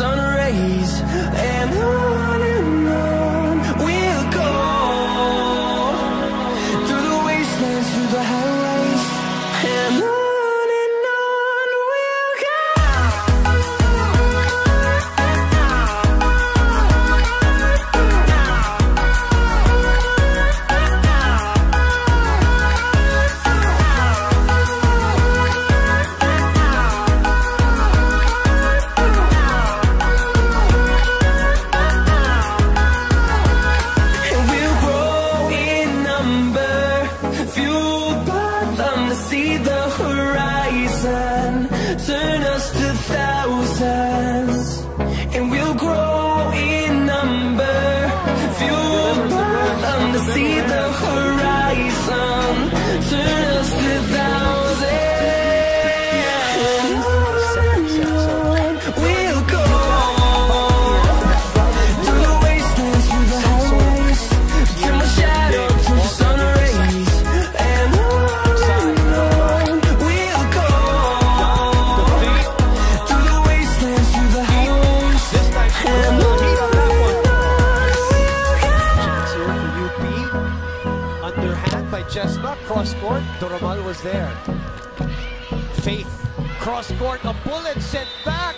sun rays and I Chestnut, cross court. Doromal was there. Faith, cross court, a bullet sent back.